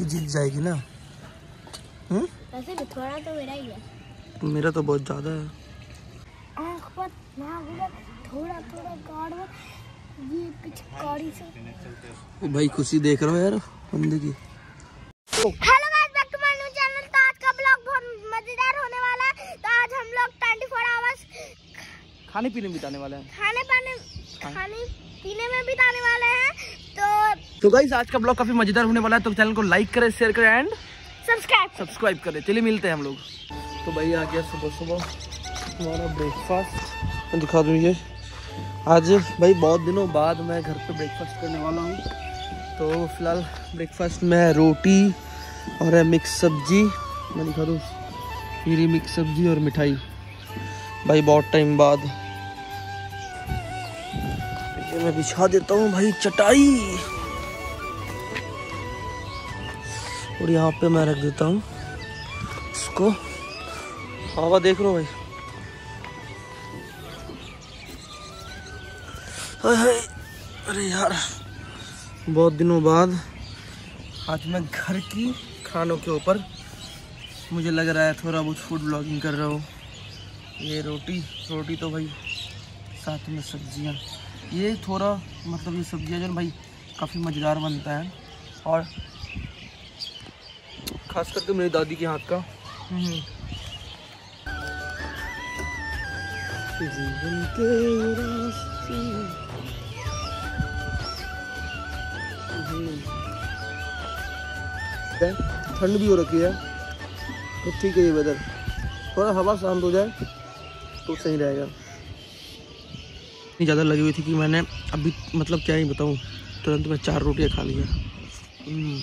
इसकी जीत जाएगी ना? हम्म? वैसे भी थोड़ा तो मेरा ही है। मेरा तो बहुत ज़्यादा है। आँख पर नाक थोड़ा थोड़ा गाढ़ ये पिचकारी से। भाई खुशी देख रहा हो यार बंदे की। Hello guys back to my new channel तो आज का ब्लॉग बहुत मज़ेदार होने वाला है। तो आज हम लोग 24 आवर्स खाने पीने में बिताने वाले हैं। खाने पाने खाने पीने में बिताने वाले हैं। तो तो गाइस आज का ब्लॉग काफ़ी मज़ेदार होने वाला है तो चैनल को लाइक करें शेयर करें एंड सब्सक्राइब सब्सक्राइब करें। चलिए मिलते हैं हम लोग। तो भाई आ गया सुबह सुबह। हमारा ब्रेकफास्ट मैं दिखा दूँ ये। आज भाई बहुत दिनों बाद मैं घर पे ब्रेकफास्ट करने वाला हूँ। तो फ़िलहाल ब्रेकफास्ट में है रोटी और है मिक्स सब्ज़ी। मैं दिखा दूँ मेरी मिक्स सब्ज़ी और मिठाई। भाई बहुत टाइम बाद। ये मैं बिछा देता हूँ भाई चटाई। और यहाँ पे मैं रख देता हूँ इसको। हवा देख लो भाई? अरे यार, बहुत दिनों बाद आज मैं घर की खानों के ऊपर मुझे लग रहा है थोड़ा बहुत फ़ूड ब्लॉगिंग कर रहा हूँ। ये रोटी रोटी तो भाई साथ में सब्ज़ियाँ। ये थोड़ा मतलब ये सब्ज़ियाँ जो भाई काफ़ी मज़ेदार बनता है। और खास करके मेरी दादी के हाथ का हम्म। जीवन के रास्ते हम्म। है, ठंड भी हो रखी है तो ठीक है ये वेदर थोड़ा हवा शांत हो जाए तो सही रहेगा इतनी ज़्यादा लगी हुई थी कि मैंने अभी मतलब क्या ही बताऊँ तुरंत मैं चार रोटियाँ खा लिया हम्म।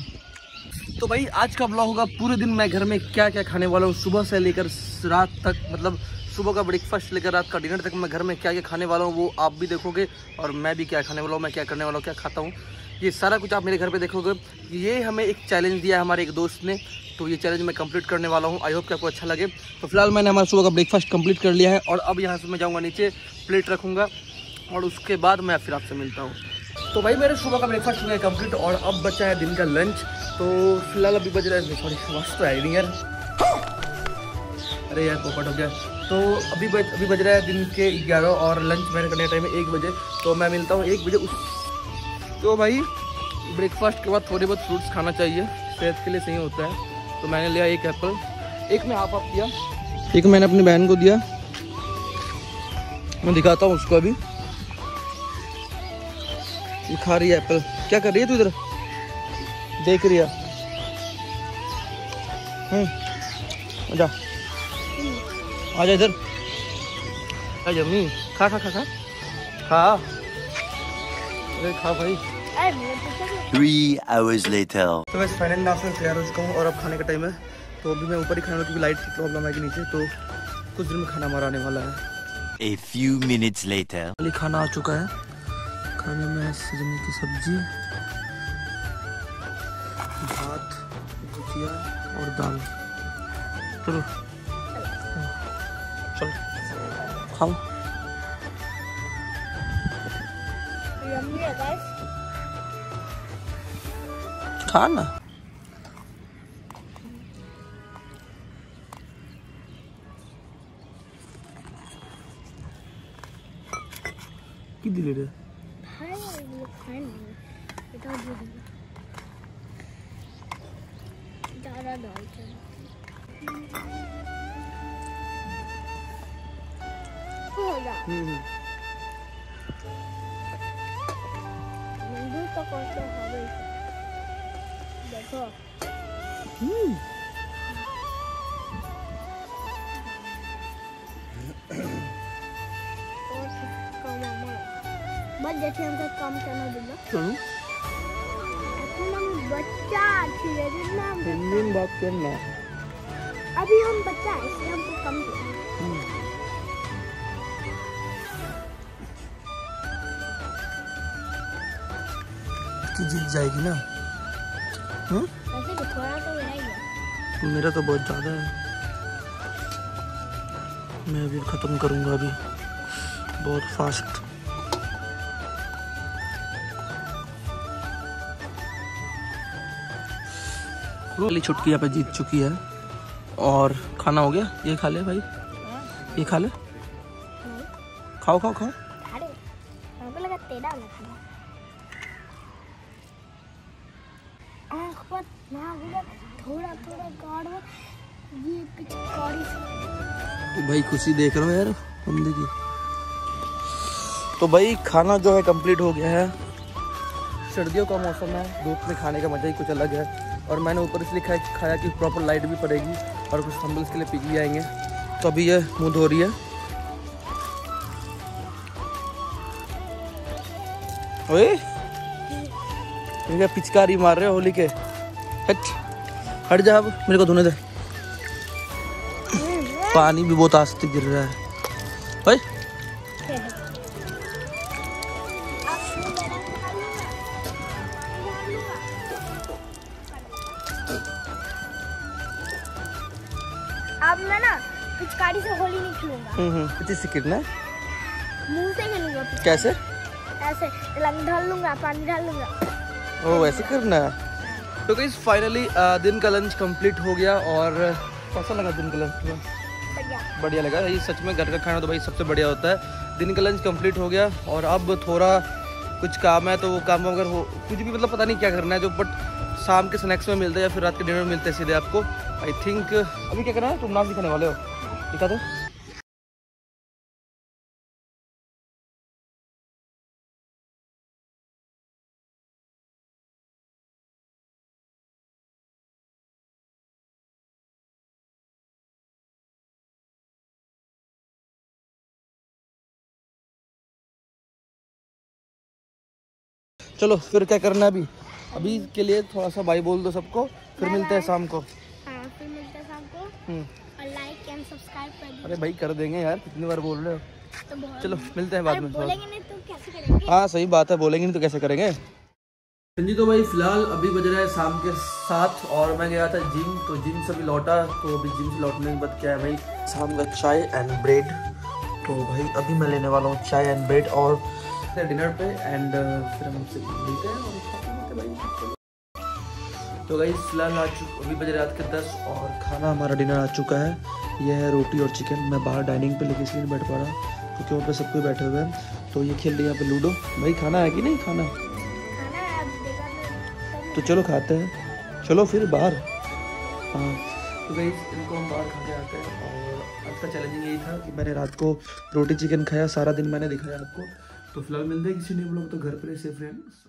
तो भाई, आज का ब्लॉग होगा पूरे दिन मैं घर में क्या क्या खाने वाला हूँ। सुबह से लेकर रात तक मतलब सुबह का ब्रेकफास्ट लेकर रात का डिनर तक मैं घर में क्या क्या खाने वाला हूँ, वो आप भी देखोगे और मैं भी क्या खाने वाला हूँ, मैं क्या करने वाला हूँ, क्या खाता हूँ। ये सारा कुछ आप मेरे घर पे देखोगे। ये हमें एक चैलेंज दिया हमारे एक दोस्त ने तो ये चैलेंज मैं कंप्लीट करने वाला हूँ। आई होप कि आपको अच्छा लगे। तो फ़िलहाल मैंने हमारा सुबह का ब्रेकफास्ट कंप्लीट कर लिया है और अब यहाँ से मैं जाऊँगा नीचे प्लेट रखूँगा और उसके बाद मैं फिर आपसे मिलता हूँ। तो भाई, मेरे सुबह का ब्रेकफास्ट हो है कंप्लीट और अब बचा है दिन का लंच तो फ़िलहाल अभी बज रहा है सॉरी आवाज़ तो आई नहीं यार। अरे यार, पोपट हो गया। तो अभी बज अभी बज रहा है दिन के ग्यारह और लंच मैंने करने टाइम है एक बजे। तो मैं मिलता हूँ एक बजे उस तो भाई ब्रेकफास्ट के बाद थोड़े बहुत फ्रूट्स खाना चाहिए। सेहत के लिए सही होता है। तो मैंने लिया एक एप्पल एक मैं हाफ़ हाफ़ दिया एक मैंने अपनी बहन को दिया। मैं दिखाता हूँ उसको अभी। ये खा रही है एप्पल क्या कर रही है तू इधर? देख रही है। हम्म जा। आ जा इधर। आ जम्मी खा खा खा खा। खा। अरे खा भाई। Three hours later. तो मैं फाइनल नाश्ता तैयार हो चुका हूँ और अब खाने का टाइम है। तो अभी मैं ऊपर ही खाने क्योंकि लाइट की प्रॉब्लम है कि नीचे तो कुछ देर में खाना हमारा आने वाला है। A few minutes later. खाना आ चुका है। खाने में सजने की सब्ज़ी, भात, भुजिया और दाल। चलो। चलो। खाओ। खाना कि किती है? ये खाए नहीं बेटा दे दो ज़्यादा डाल चल हो जा मंदिर तो कैसे हवे अभी हम बच्चा है इसलिए हमको कम हम्म। तो जीत जाएगी ना? हम्म? तो मेरा तो बहुत ज़्यादा है। मैं अभी ख़त्म करूँगा अभी। बहुत फास्ट वाली छुटकी यहाँ पे जीत चुकी है। और खाना हो गया? ये खा ले भाई। ये खा ले। खाओ खाओ खाओ। थोड़ा थोड़ा गाढ़ ये भाई खुशी देख रहे हो यार बंदे की तो भाई खाना जो है कंप्लीट हो गया है। सर्दियों का मौसम है धूप में खाने का मज़ा ही कुछ अलग है। और मैंने ऊपर इसलिए खाया खाया कि प्रॉपर लाइट भी पड़ेगी और कुछ फंबल्स के लिए पी भी आएँगे तो अभी ये मुँह धो रही है। ओए पिचकारी मार रहे हो होली के। हट हट जा अब, मेरे को धोने दे। पानी भी बहुत आस्ते गिर रहा है। ओए पिचकारी से होली नहीं खेलूँगा। हम्म हम्म। कितनी से कितना मुँह से खेलूँगा कैसे? ऐसे रंग डाल लूँगा पानी डाल लूँगा। ओ वैसे करना। तो गई फाइनली दिन का लंच कंप्लीट हो गया और कैसा लगा दिन का लंच बढ़िया। बढ़िया लगा। ये सच में घर का खाना तो भाई सबसे बढ़िया होता है। दिन का लंच कंप्लीट हो गया और अब थोड़ा कुछ काम है तो वो काम अगर हो कुछ भी मतलब पता नहीं क्या करना है जो बट शाम के स्नैक्स में मिलता है या फिर रात के डिनर में मिलते हैं सीधे आपको। आई थिंक अभी क्या करना है? तुम नाम दिखाने वाले हो? दिखा दो। चलो फिर क्या करना है अभी? अभी के लिए थोड़ा सा बाई बोल दो सबको फिर मिलते हैं शाम को। हाँ फिर मिलते हैं शाम को हम्म, और लाइक एंड सब्सक्राइब कर दीजिए। अरे भाई कर देंगे यार कितनी बार बोल रहे हो? तो चलो मिलते हैं बाद में थोड़ा। बोलेंगे नहीं तो हाँ सही बात है बोलेंगे नहीं तो कैसे करेंगे? जी तो भाई फ़िलहाल अभी बज रहा है शाम के सात और मैं गया था जिम तो जिम से अभी लौटा तो अभी जिम से लौटने के बाद क्या है भाई? शाम का चाय एंड ब्रेड तो भाई अभी मैं लेने वाला हूँ चाय एंड ब्रेड और डिनर पे एंड फिर हम आपसे मिलते हैं और भाई। तो भाई फ़िलहाल आज अभी बजे रात के दस और खाना हमारा डिनर आ चुका है। यह है रोटी और चिकन। मैं बाहर डाइनिंग पे लेके इसलिए नहीं बैठ पा रहा क्योंकि वहाँ पे सब कोई बैठे हुए हैं। तो ये खेल रहे हैं यहाँ पे लूडो। भाई खाना है कि नहीं? खाना? है तो चलो खाते हैं। चलो फिर बाहर। हाँ। तो भाई इनको हम बाहर खा के आते हैं। और आज का चैलेंजिंग यही था कि मैंने रात को रोटी चिकन खाया सारा दिन मैंने दिखाया आपको। तो फ़िलहाल मिलते हैं किसी ने लोग तो घर पर से फ्रेंड्स